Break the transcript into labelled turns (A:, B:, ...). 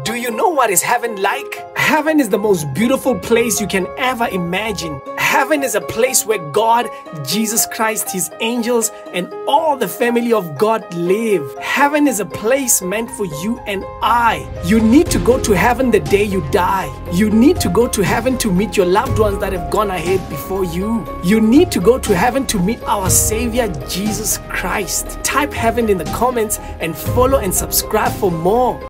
A: Do you know what is heaven like? Heaven is the most beautiful place you can ever imagine. Heaven is a place where God, Jesus Christ, His angels, and all the family of God live. Heaven is a place meant for you and I. You need to go to heaven the day you die. You need to go to heaven to meet your loved ones that have gone ahead before you. You need to go to heaven to meet our Savior, Jesus Christ. Type heaven in the comments and follow and subscribe for more.